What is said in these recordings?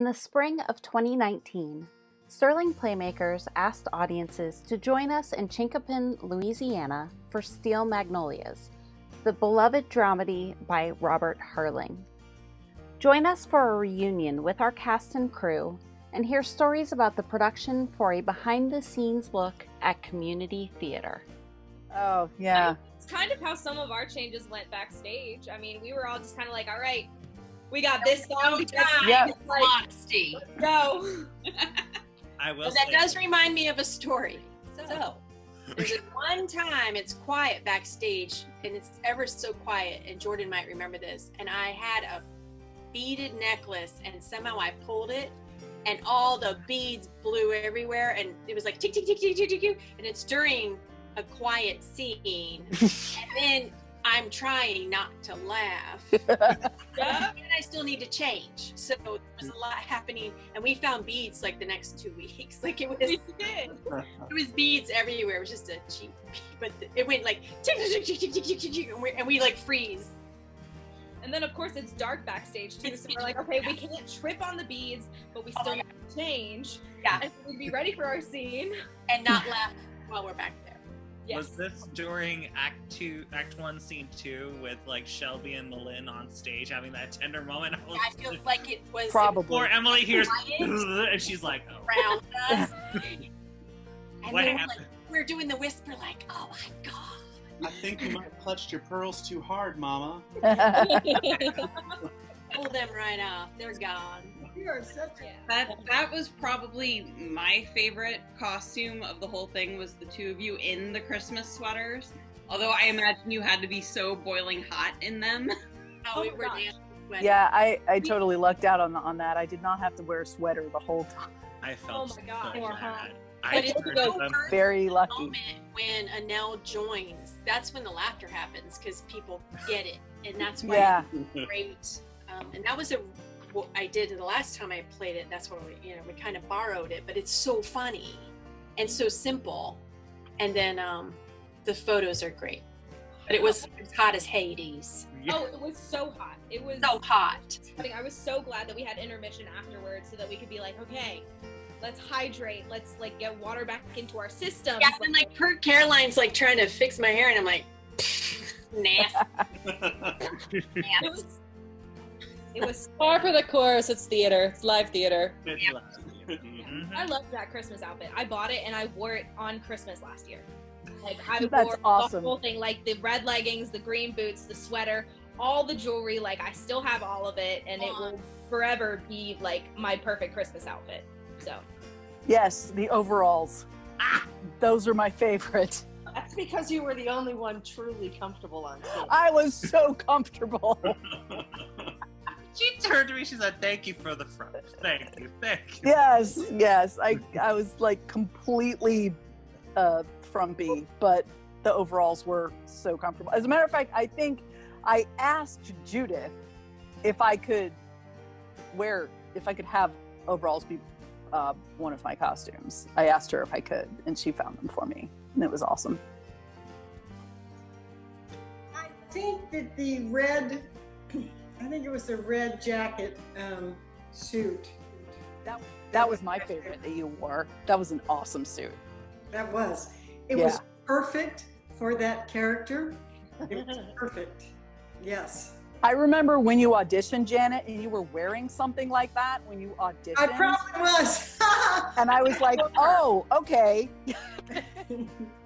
In the spring of 2019, Sterling Playmakers asked audiences to join us in Chinquapin, Louisiana for Steel Magnolias, the beloved dramedy by Robert Harling. Join us for a reunion with our cast and crew and hear stories about the production for a behind the scenes look at community theater. Oh, yeah. It's kind of how some of our changes went backstage. I mean, we were all just kind of like, all right, we got this song. No time. Yeah. Like, Honesty. let's go. I will But that does remind me of a story. So, there's one time it's quiet backstage, and it's ever so quiet, and Jordan might remember this. And I had a beaded necklace, and somehow I pulled it, and all the beads blew everywhere, and it was like tick, tick, tick, tick, tick, tick, tick, and it's during a quiet scene. and then I'm trying not to laugh. I still need to change. So there was a lot happening, and we found beads like the next two weeks. Like it was, it was beads everywhere. It was just a cheap, but it went like and, we, like freeze. And then of course it's dark backstage too, so we're like, okay, we can't trip on the beads, but we oh still oh, yeah. change. Yeah, and we'd be ready for our scene and not laugh while we're back Yes. was this during Act Two, Act One, Scene Two, with like Shelby and M'Lynn on stage having that tender moment? I was I feel like it was Probably. Poor Emily hears, and she's like, "Oh, around us. and What then we're, happened? like, we're doing the whisper, like, oh my god. I think you might have clutched your pearls too hard, Mama. Pull them right off. They're gone. Yeah. That that was probably my favorite costume of the whole thing was the two of you in the Christmas sweaters. Although I imagine you had to be so boiling hot in them. Oh, we were gosh. dancing. sweating. yeah, I, I totally lucked out on on that. I did not have to wear a sweater the whole time. I felt Oh my God. so bad. hot. I But it's turned so to them. perfect Very lucky. moment when Annelle joins. That's when the laughter happens because people get it, and that's why Yeah. it's great. Um, and that was a what I did the last time I played it. That's what we you know we kind of borrowed it, but it's so funny and so simple. And then um, the photos are great. But it was as hot as Hades. Oh, it was so hot. It was So hot. I think I was so glad that we had intermission afterwards so that we could be like, okay, let's hydrate. Let's like get water back into our system. Yeah, and like Kurt Caroline's like trying to fix my hair, and I'm like, nasty. it was it was far for the course. It's theater. It's live theater. It's Yeah. last year. Mhm. I love that Christmas outfit. I bought it and I wore it on Christmas last year. Like I That's wore awesome. the whole thing, like the red leggings, the green boots, the sweater, all the jewelry. Like I still have all of it, and it will forever be like my perfect Christmas outfit. So Yes, the overalls. Ah, Those are my favorite. That's because you were the only one truly comfortable on stage. I was so comfortable. She turned to me. She said, "Thank you for the front. Thank you. Thank you." yes, yes. I I was like completely uh, frumpy, but the overalls were so comfortable. As a matter of fact, I think I asked Judith if I could wear, if I could have overalls be uh, one of my costumes. I asked her if I could, and she found them for me, and it was awesome. I think that the red, I think it was the red jacket um, suit. That that was my favorite that you wore. That was an awesome suit. That was. It Yeah. was perfect for that character. It was perfect. Yes. I remember when you auditioned, Janet, and you were wearing something like that when you auditioned. I probably was. and I was like, oh, okay.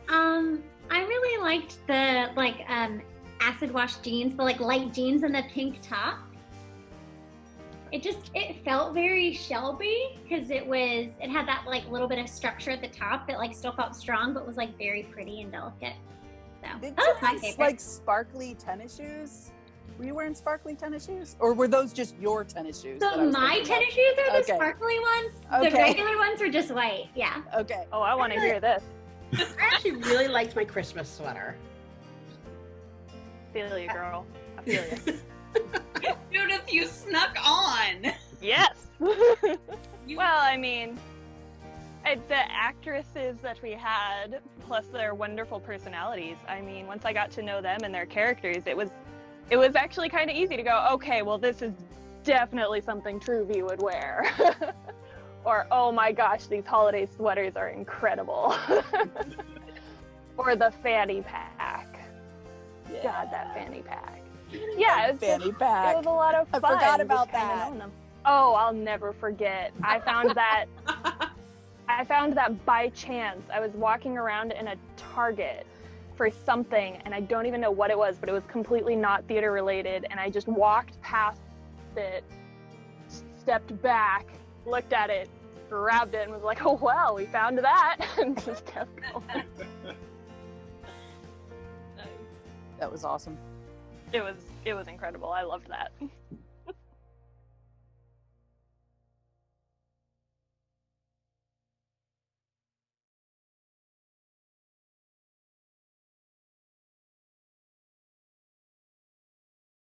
Um, I really liked the like um acid wash jeans, the like light jeans and the pink top. It just it felt very Shelby because it was it had that like little bit of structure at the top that like still felt strong but was like very pretty and delicate. So Did that you was my favorite. like sparkly tennis shoes? Were you wearing sparkly tennis shoes, or were those just your tennis shoes? so my thinking of? tennis shoes are the Okay. sparkly ones. Okay. The regular ones are just white. Yeah. Okay. Oh, I want to hear this. I actually really liked my Christmas sweater. Feel you, girl. I feel you. Judith, you snuck on. Yes. well, I mean, the actresses that we had, plus their wonderful personalities. I mean, once I got to know them and their characters, it was, it was actually kind of easy to go. Okay, well, this is definitely something Truvy would wear. or oh my gosh, these holiday sweaters are incredible. or the fanny pack. God, that fanny pack. Yeah, it's fanny pack. It was a lot of fun. I forgot about that. Oh, I'll never forget. I found that. I found that by chance. I was walking around in a Target for something, and I don't even know what it was, but it was completely not theater related. And I just walked past it, stepped back, looked at it, grabbed it, and was like, "Oh well, we found that," and just kept going. That was awesome. It was it was incredible. I loved that.